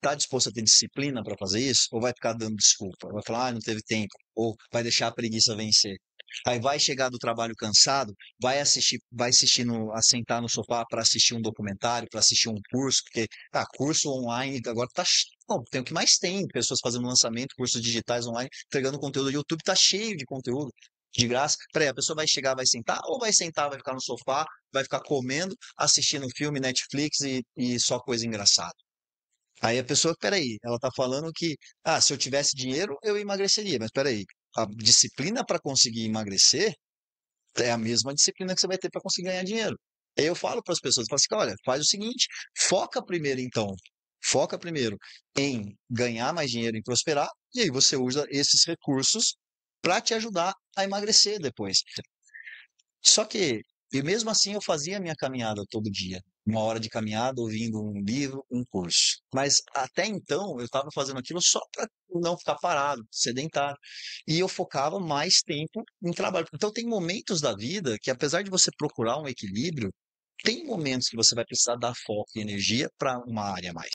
está disposto a ter disciplina para fazer isso? Ou vai ficar dando desculpa? Vai falar, ah, não teve tempo. Ou vai deixar a preguiça vencer. Aí vai chegar do trabalho cansado, vai assistir, vai assistir no, sentar no sofá para assistir um documentário, para assistir um curso, porque ah, curso online agora tá bom, tem o que mais tem, pessoas fazendo lançamento, cursos digitais online, entregando conteúdo. O YouTube tá cheio de conteúdo de graça. Peraí, a pessoa vai chegar, vai sentar, ou vai sentar, vai ficar no sofá, vai ficar comendo, assistindo filme, Netflix e, e só coisa engraçada. Aí a pessoa, peraí, ela tá falando que, ah, se eu tivesse dinheiro, eu emagreceria, mas peraí, a disciplina para conseguir emagrecer é a mesma disciplina que você vai ter para conseguir ganhar dinheiro. Aí eu falo para as pessoas, falo assim, olha, faz o seguinte, foca primeiro então, foca primeiro em ganhar mais dinheiro, em prosperar, e aí você usa esses recursos para te ajudar a emagrecer depois. Só que, e mesmo assim eu fazia a minha caminhada todo dia uma hora de caminhada, ouvindo um livro, um curso. Mas até então eu estava fazendo aquilo só para não ficar parado, sedentário. E eu focava mais tempo em trabalho. Então tem momentos da vida que, apesar de você procurar um equilíbrio, tem momentos que você vai precisar dar foco e energia para uma área mais.